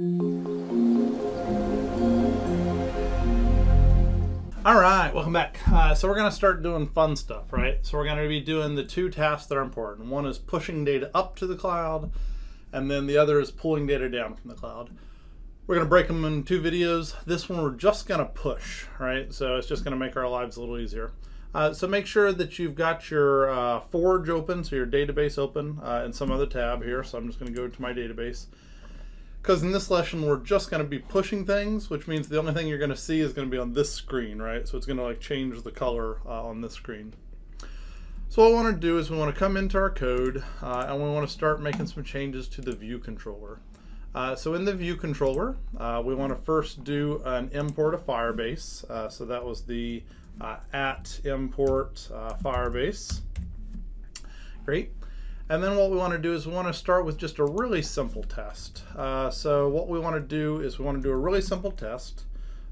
All right, welcome back. Uh, so we're going to start doing fun stuff, right? So we're going to be doing the two tasks that are important. One is pushing data up to the cloud, and then the other is pulling data down from the cloud. We're going to break them in two videos. This one we're just going to push, right? So it's just going to make our lives a little easier. Uh, so make sure that you've got your uh, Forge open, so your database open, uh, in some other tab here. So I'm just going to go to my database. Because in this lesson, we're just going to be pushing things, which means the only thing you're going to see is going to be on this screen, right? So it's going to like change the color uh, on this screen. So what we want to do is we want to come into our code uh, and we want to start making some changes to the view controller. Uh, so in the view controller, uh, we want to first do an import of Firebase. Uh, so that was the uh, at import Firebase. Great. And then what we want to do is we want to start with just a really simple test. Uh, so what we want to do is we want to do a really simple test.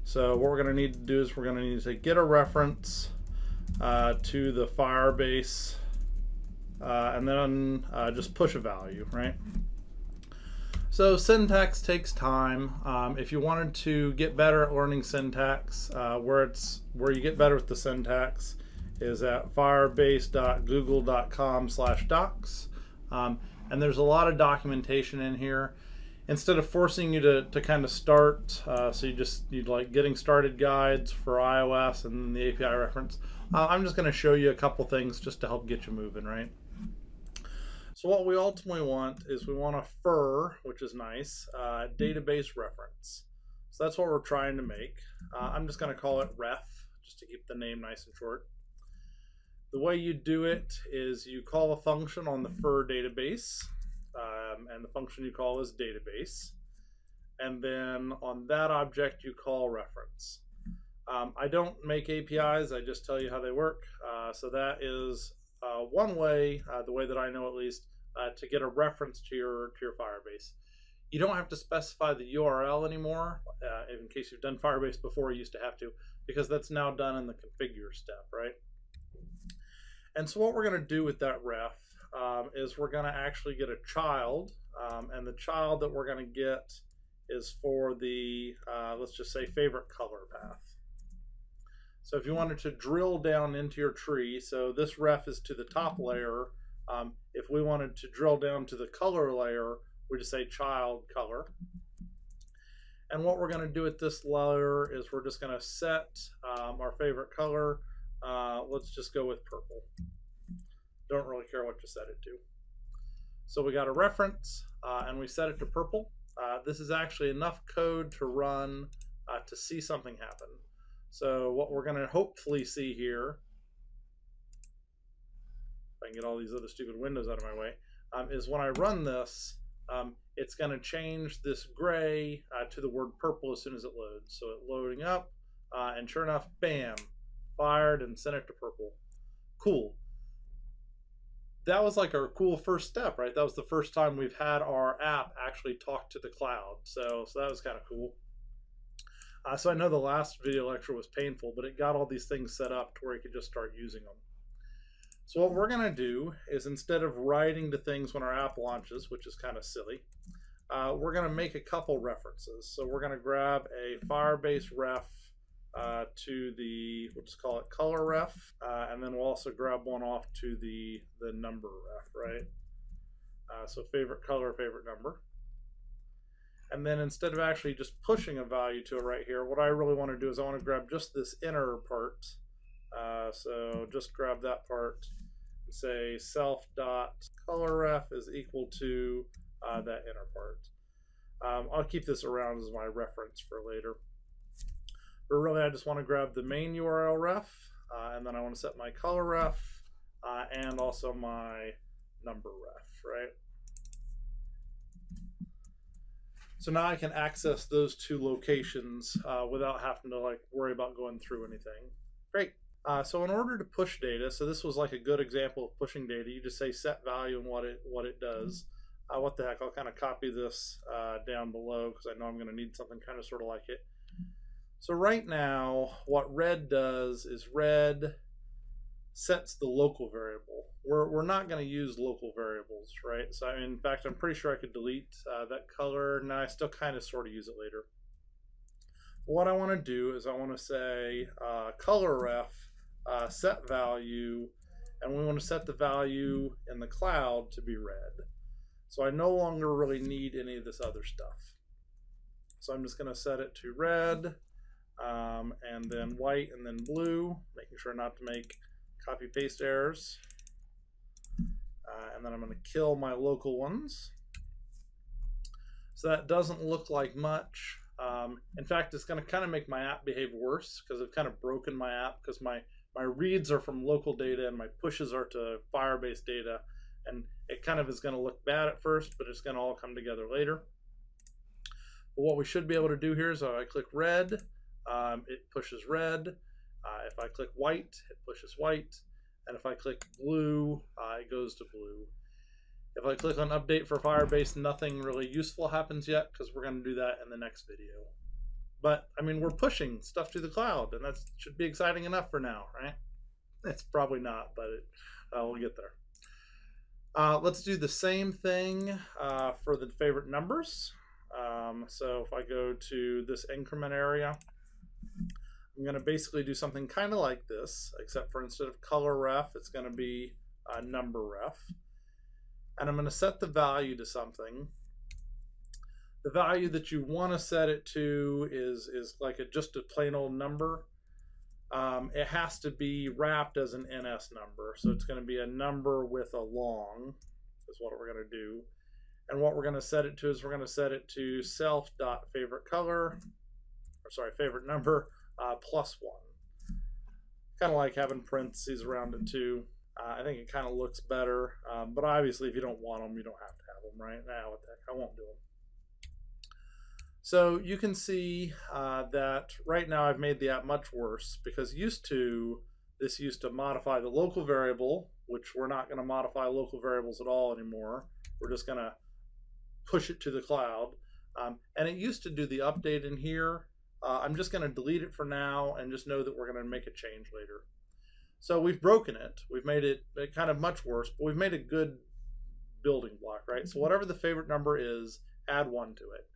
So what we're going to need to do is we're going to need to get a reference uh, to the Firebase uh, and then uh, just push a value, right? So syntax takes time. Um, if you wanted to get better at learning syntax, uh, where it's where you get better with the syntax is at firebase.google.com slash docs. Um, and there's a lot of documentation in here. Instead of forcing you to, to kind of start, uh, so you just need like getting started guides for iOS and the API reference, uh, I'm just going to show you a couple things just to help get you moving, right? So what we ultimately want is we want a FIR, which is nice, uh, database reference. So that's what we're trying to make. Uh, I'm just going to call it ref, just to keep the name nice and short. The way you do it is you call a function on the FIR database, um, and the function you call is database. And then on that object, you call reference. Um, I don't make APIs, I just tell you how they work. Uh, so that is uh, one way, uh, the way that I know at least, uh, to get a reference to your to your Firebase. You don't have to specify the URL anymore, uh, in case you've done Firebase before, you used to have to, because that's now done in the configure step, right? And so what we're going to do with that ref um, is we're going to actually get a child, um, and the child that we're going to get is for the, uh, let's just say, favorite color path. So if you wanted to drill down into your tree, so this ref is to the top layer. Um, if we wanted to drill down to the color layer, we just say child color. And what we're going to do at this layer is we're just going to set um, our favorite color uh, let's just go with purple. Don't really care what to set it to. So we got a reference uh, and we set it to purple. Uh, this is actually enough code to run uh, to see something happen. So what we're going to hopefully see here, if I can get all these other stupid windows out of my way, um, is when I run this, um, it's going to change this gray uh, to the word purple as soon as it loads. So it loading up, uh, and sure enough, bam, and sent it to purple. Cool. That was like our cool first step, right? That was the first time we've had our app actually talk to the cloud. So, so that was kind of cool. Uh, so I know the last video lecture was painful, but it got all these things set up to where you could just start using them. So what we're going to do is instead of writing to things when our app launches, which is kind of silly, uh, we're going to make a couple references. So we're going to grab a Firebase ref uh, to the, just call it color ref, uh, and then we'll also grab one off to the, the number ref, right? Uh, so favorite color, favorite number. And then instead of actually just pushing a value to it right here, what I really want to do is I want to grab just this inner part. Uh, so just grab that part and say self dot color ref is equal to uh, that inner part. Um, I'll keep this around as my reference for later. But really, I just want to grab the main URL ref, uh, and then I want to set my color ref, uh, and also my number ref, right? So now I can access those two locations uh, without having to like worry about going through anything. Great. Uh, so in order to push data, so this was like a good example of pushing data. You just say set value and what it what it does. Uh, what the heck? I'll kind of copy this uh, down below because I know I'm going to need something kind of sort of like it. So right now, what red does is red sets the local variable. We're, we're not going to use local variables, right? So in fact, I'm pretty sure I could delete uh, that color. Now I still kind of sort of use it later. What I want to do is I want to say uh, color ref uh, set value, and we want to set the value in the cloud to be red. So I no longer really need any of this other stuff. So I'm just going to set it to red, um, and then white, and then blue, making sure not to make copy paste errors. Uh, and then I'm going to kill my local ones. So that doesn't look like much. Um, in fact, it's going to kind of make my app behave worse because I've kind of broken my app because my, my reads are from local data and my pushes are to Firebase data. And it kind of is going to look bad at first, but it's going to all come together later. But what we should be able to do here is if I click red, um, it pushes red. Uh, if I click white, it pushes white. And if I click blue, uh, it goes to blue. If I click on update for Firebase, nothing really useful happens yet because we're going to do that in the next video. But, I mean, we're pushing stuff to the cloud, and that should be exciting enough for now, right? It's probably not, but it, uh, we'll get there. Uh, let's do the same thing uh, for the favorite numbers. Um, so if I go to this increment area, I'm going to basically do something kind of like this, except for instead of color ref, it's going to be a number ref and I'm going to set the value to something. The value that you want to set it to is, is like a, just a plain old number. Um, it has to be wrapped as an NS number. So it's going to be a number with a long is what we're going to do. And what we're going to set it to is we're going to set it to self dot favorite color, or sorry, favorite number uh, plus one. Kind of like having parentheses around it too. Uh, I think it kind of looks better, um, but obviously, if you don't want them, you don't have to have them, right? Now, what the heck, I won't do them. So you can see uh, that right now I've made the app much worse because used to this used to modify the local variable, which we're not going to modify local variables at all anymore. We're just going to push it to the cloud. Um, and it used to do the update in here. Uh, I'm just going to delete it for now and just know that we're going to make a change later. So we've broken it. We've made it kind of much worse, but we've made a good building block, right? So whatever the favorite number is, add one to it.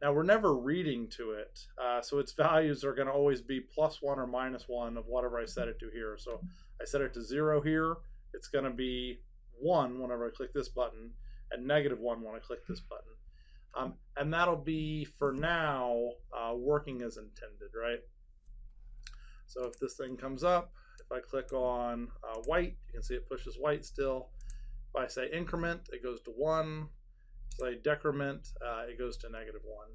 Now we're never reading to it, uh, so its values are going to always be plus one or minus one of whatever I set it to here. So I set it to zero here. It's going to be one whenever I click this button, and negative one when I click this button. Um, and that'll be for now uh, working as intended, right? So if this thing comes up, if I click on uh, white, you can see it pushes white still. If I say increment, it goes to one. If I say decrement, uh, it goes to negative one.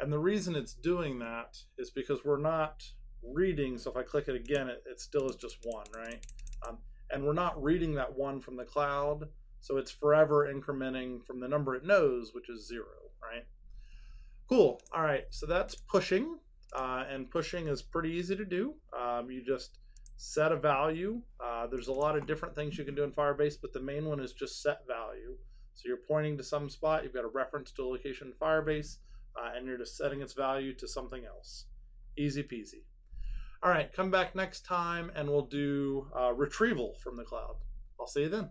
And the reason it's doing that is because we're not reading. So if I click it again, it, it still is just one, right? Um, and we're not reading that one from the cloud. So it's forever incrementing from the number it knows, which is zero, right? Cool. All right. So that's pushing. Uh, and pushing is pretty easy to do. Um, you just set a value. Uh, there's a lot of different things you can do in Firebase, but the main one is just set value. So you're pointing to some spot, you've got a reference to a location in Firebase, uh, and you're just setting its value to something else. Easy peasy. All right, come back next time and we'll do uh, retrieval from the cloud. I'll see you then.